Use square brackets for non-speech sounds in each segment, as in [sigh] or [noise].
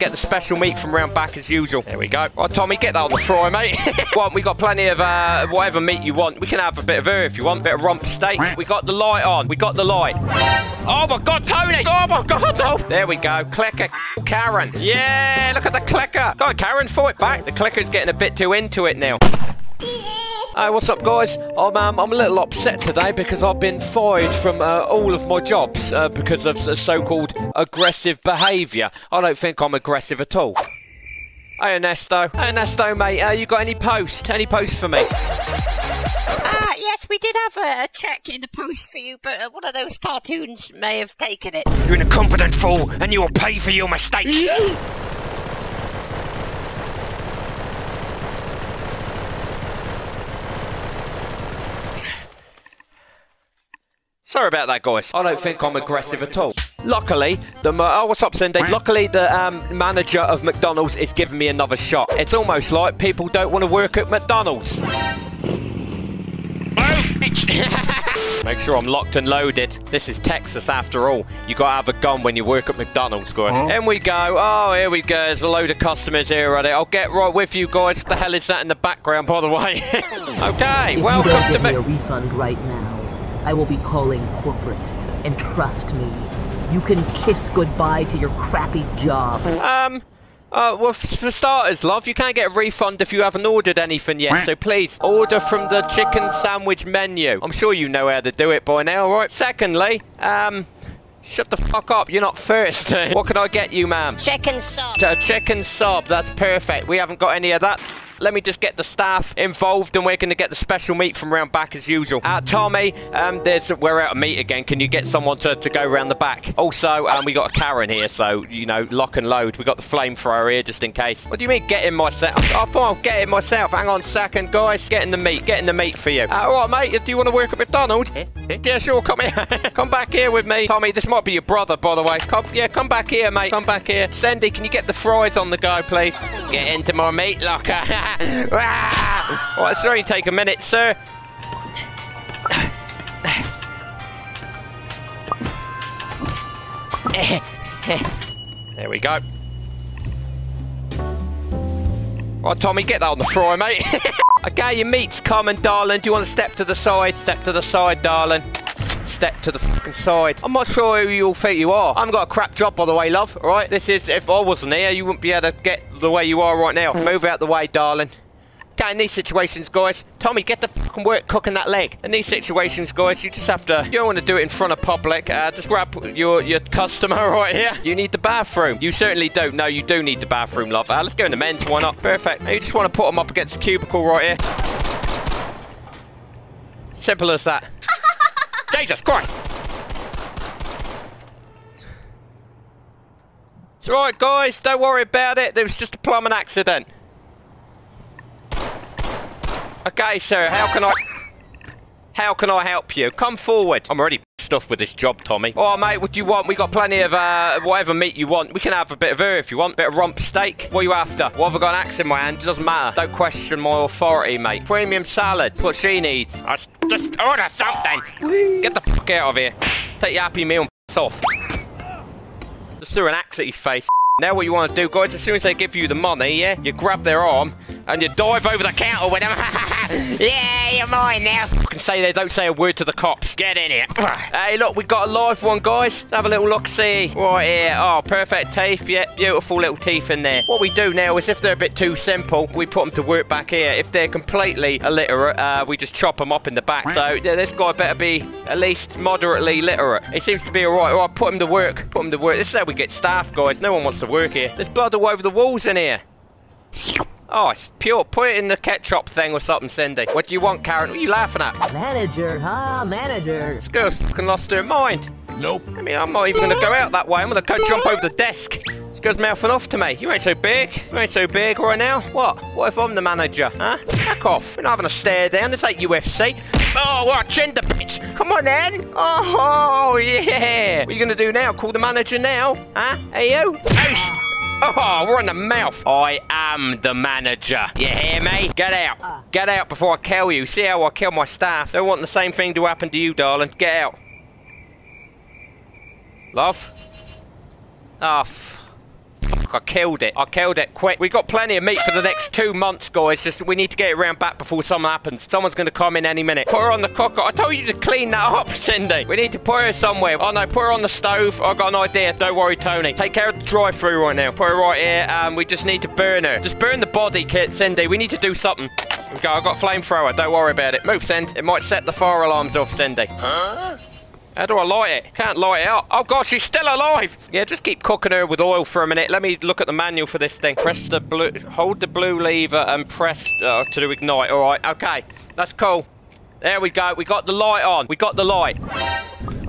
Get the special meat from round back as usual. There we go. Right, Tommy, get that on the fry, mate. [laughs] well, we got plenty of uh, whatever meat you want. We can have a bit of her if you want. A bit of rump steak. We got the light on. We got the light. Oh my God, Tony! Oh my God! Oh. There we go. Clicker, Karen. Yeah, look at the clicker. Go on, Karen, fight back. The clicker's getting a bit too into it now. Hey, what's up, guys? I'm um, I'm a little upset today because I've been fired from uh, all of my jobs uh, because of so-called aggressive behaviour. I don't think I'm aggressive at all. Hey, Ernesto. Hey, Ernesto, mate. Uh, you got any post? Any post for me? Ah, yes, we did have a, a check in the post for you, but uh, one of those cartoons may have taken it. You're an incompetent fool, and you will pay for your mistakes. [laughs] Sorry about that, guys. I don't think I'm aggressive at all. Luckily, the ma- oh, what's up, Cindy? Luckily, the um, manager of McDonald's is giving me another shot. It's almost like people don't want to work at McDonald's. Make sure I'm locked and loaded. This is Texas after all. You gotta have a gun when you work at McDonald's, guys. In we go. Oh, here we go. There's a load of customers here already. I'll get right with you guys. What the hell is that in the background, by the way? [laughs] okay, If welcome you don't to give me a refund right now, I will be calling corporate. And trust me, you can kiss goodbye to your crappy job. Um... Uh, well, f- for starters, love, you can't get a refund if you haven't ordered anything yet. So please, order from the chicken sandwich menu. I'm sure you know how to do it by now, right? Secondly, um... Shut the fuck up, you're not first. [laughs] what can I get you, ma'am? Chicken sub. A chicken sub, that's perfect. We haven't got any of that. Let me just get the staff involved and we're going to get the special meat from round back as usual. Uh, Tommy, um, there's we're out of meat again. Can you get someone to, to go round the back? Also, um, we got a Karen here, so, you know, lock and load. We got the flamethrower here just in case. What do you mean getting myself? I thought I'll get it myself. Hang on a second, guys. Getting the meat, getting the meat for you. Uh, all right, mate, do you want to work at McDonald's? Yeah, sure, come here. [laughs] come back here with me. Tommy, this might be your brother, by the way. Come, yeah, come back here, mate. Come back here. Sandy, can you get the fries on the go, please? Get into my meat locker. [laughs] [laughs] Right, it's only take a minute, sir. there we go. Right, Tommy, get that on the fry, mate. [laughs] okay, your meat's coming, darling. Do you want to step to the side? Step to the side, darling. Step to the fucking side. I'm not sure who you all think you are. I haven't got a crap job, by the way, love. All right, this is, if I wasn't here, you wouldn't be able to get the way you are right now. Move out the way, darling. Okay, in these situations, guys, Tommy, get the fucking work cooking that leg. In these situations, guys, you just have to, you don't want to do it in front of public. Uh, just grab your, your customer [laughs] right here. You need the bathroom. You certainly don't. No, you do need the bathroom, love. Uh, let's go in the men's, why not? Perfect. You just want to put them up against the cubicle right here. Simple as that. Jesus Christ! It's alright, guys. Don't worry about it. There was just a plumbing accident. Okay, sir. How can I... How can I help you? Come forward. I'm already stuffed with this job, Tommy. Oh, mate, what do you want? We got plenty of, uh, whatever meat you want. We can have a bit of her if you want. Bit of rump steak. What are you after? What have I got an axe in my hand? It doesn't matter. Don't question my authority, mate. Premium salad. What she needs. I just order something. Get the fuck out of here. Take your happy meal and piss off. Just threw an axe at his face. Now what you want to do, guys, as soon as they give you the money, yeah, you grab their arm and you dive over the counter with them. [laughs] [laughs] Yeah, you're mine now. Fucking say they don't say a word to the cops. Get in here. hey, look, we got a live one, guys. Let's have a little look, see. Right here. Oh, perfect teeth. Yeah, beautiful little teeth in there. What we do now is if they're a bit too simple, we put them to work back here. If they're completely illiterate, uh, we just chop them up in the back. So yeah, this guy better be at least moderately literate. He seems to be all right. All right, put him to work. Put him to work. This is how we get staff, guys. No one wants to work here. There's blood all over the walls in here. Oh, it's pure. Put it in the ketchup thing or something, Cindy. What do you want, Karen? What are you laughing at? Manager, huh? Manager. This girl's fucking lost her mind. Nope. I mean, I'm not even gonna go out that way. I'm gonna go jump over the desk. This girl's mouthing off to me. You ain't so big. You ain't so big right now. What? What if I'm the manager? Huh? Back off. We're not having a stare down. This ain't UFC. Oh, what? Chin the bitch. Come on then. Oh, [laughs] yeah. What are you gonna do now? Call the manager now? Huh? Hey, you? Ah. Hey. Oh, we're in the mouth. I am the manager. You hear me? Get out. Ah. Get out before I kill you. See how I kill my staff. Don't want the same thing to happen to you, darling. Get out. Love? Oh, f- fuck I killed it. I killed it quick. We got plenty of meat for the next two months, guys. Just we need to get it around back before something happens. Someone's going to come in any minute. Put her on the cooker. I told you to clean that up, Cindy. We need to put her somewhere. Oh, no. Put her on the stove. I've got an idea. Don't worry, Tony. Take care of the drive-through right now. Put her right here. We just need to burn her. Just burn the body, kid, Cindy. We need to do something. Go. I've got flamethrower. Don't worry about it. Move, Cindy. It might set the fire alarms off, Cindy. Huh? How do I light it? Can't light it up. Oh god, she's still alive! Yeah, just keep cooking her with oil for a minute. Let me look at the manual for this thing. Press the blue, hold the blue lever and press uh, to ignite. All right, okay, that's cool. There we go. We got the light on. We got the light.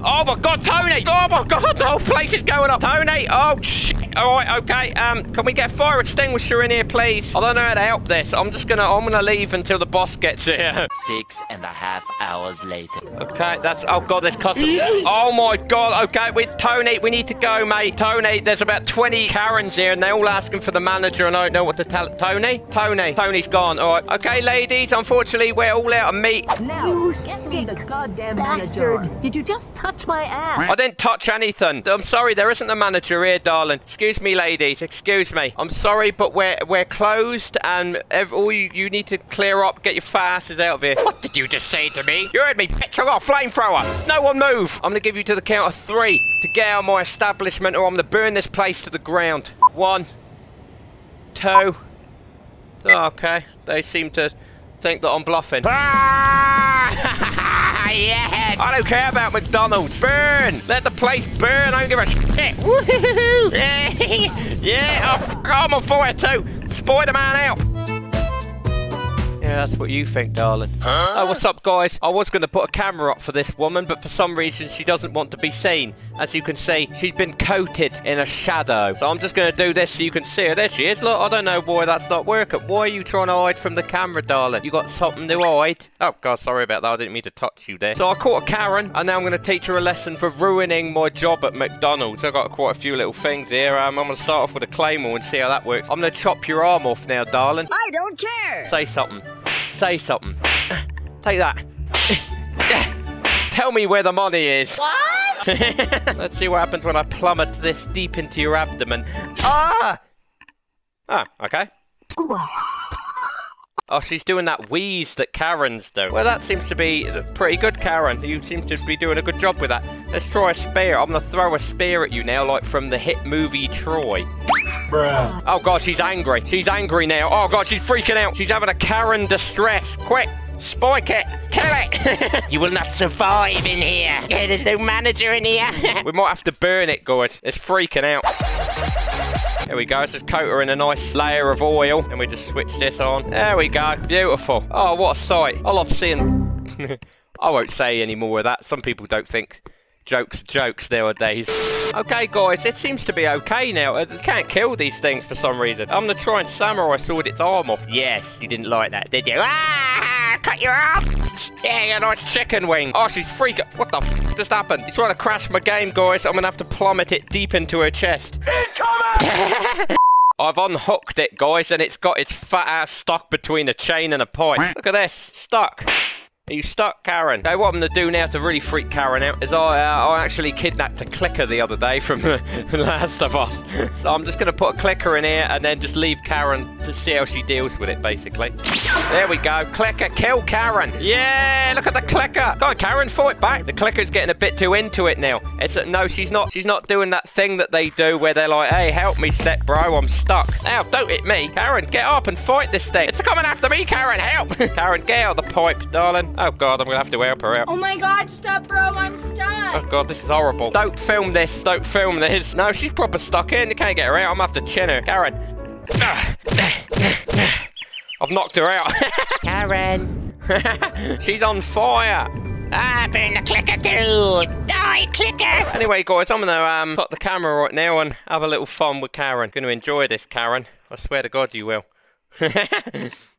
Oh my god, Tony! Oh my god, the whole place is going up. Tony! Oh shit! Alright, okay. Um, can we get a fire extinguisher in here, please? I don't know how to help this. I'm just gonna I'm gonna leave until the boss gets here. [laughs] Six and a half hours later. Okay, that's oh god, there's custom. oh my god, okay, we Tony, we need to go, mate. Tony, there's about 20 Karens here and they're all asking for the manager and I don't know what to tell Tony? Tony. Tony's gone. Alright. Okay, ladies, unfortunately we're all out of meat. Now, You get me sick the goddamn bastard. manager. Did you just touch my ass? I didn't touch anything. I'm sorry, there isn't a manager here, darling. Excuse me, ladies. Excuse me. I'm sorry, but we're we're closed, and ev- all you, you need to clear up, get your fat asses out of here. What did you just say to me? You heard me. Pitch I got a flamethrower. No one move. I'm gonna give you to the count of three to get out of my establishment, or I'm gonna burn this place to the ground. One, two. Oh, okay. They seem to think that I'm bluffing. Ah! Yes! I don't care about McDonald's. Burn! Let the place burn. I don't give a shit. [laughs] Woohoo! [laughs] yeah! Oh, I'm on fire too. Spider-Man out. Yeah, that's what you think, darling. Oh, what's up, guys? I was going to put a camera up for this woman, but for some reason she doesn't want to be seen. As you can see, she's been coated in a shadow. So I'm just going to do this so you can see her. There she is. Look, I don't know why that's not working. Why are you trying to hide from the camera, darling? You got something to hide? Oh, God, sorry about that. I didn't mean to touch you there. So I caught a Karen, and now I'm going to teach her a lesson for ruining my job at McDonald's. I've got quite a few little things here. Um, I'm going to start off with a claymore and see how that works. I'm going to chop your arm off now, darling. I don't care. Say something. Say something. Take that. [laughs] Tell me where the money is. What? [laughs] Let's see what happens when I plummet this deep into your abdomen. Ah! Ah, okay. Oh, she's doing that wheeze that Karens doing. Well, that seems to be pretty good, Karen. You seem to be doing a good job with that. Let's try a spear. I'm gonna throw a spear at you now, like from the hit movie Troy. Bruh. Oh god, she's angry. She's angry now. Oh god, she's freaking out. She's having a Karen distress. Quick, spike it, kill it. You will not survive in here. Yeah, there's no manager in here. [laughs] we might have to burn it, guys. It's freaking out. There we go. Let's just in a nice layer of oil. And we just switch this on. There we go. Beautiful. Oh, what a sight. I love seeing... [laughs] I won't say any more of that. Some people don't think jokes are jokes nowadays. Okay, guys, it seems to be okay now. I can't kill these things for some reason. I'm gonna try and samurai sword its arm off. Yes, you didn't like that, did you? Ah! Cut your arm! Yeah, a nice chicken wing. Oh, she's freaking... What the f just happened? You're trying to crash my game, guys. I'm gonna have to plummet it deep into her chest. Incoming! [laughs] I've unhooked it, guys, and it's got its fat ass stuck between a chain and a pipe. Look at this. Stuck. Are you stuck, Karen? Okay, what I'm going to do now to really freak Karen out is I, uh, I actually kidnapped a clicker the other day from [laughs] The Last of Us. so I'm just going to put a clicker in here and then just leave Karen to see how she deals with it, basically. There we go. Clicker, kill Karen. Yeah, look at the clicker. Go on, Karen, fight back. The clicker's getting a bit too into it now. It's a, No, she's not. She's not doing that thing that they do where they're like, hey, help me, step bro, I'm stuck. Now, don't hit me. Karen, get up and fight this thing. It's coming after me, Karen, help. [laughs] Karen, get out of the pipe, darling. Oh, God, I'm going to have to help her out. Oh my god, stop, bro, I'm stuck. Oh god, this is horrible. Don't film this. Don't film this. No, she's proper stuck in. You can't get her out. I'm gonna have to chin her. Karen. [sighs] I've knocked her out. [laughs] Karen. [laughs] she's on fire. Ah, burn the clicker, dude. Die, clicker. Anyway, guys, I'm gonna um put the camera right now and have a little fun with Karen. Gonna enjoy this, Karen. I swear to God, you will. [laughs]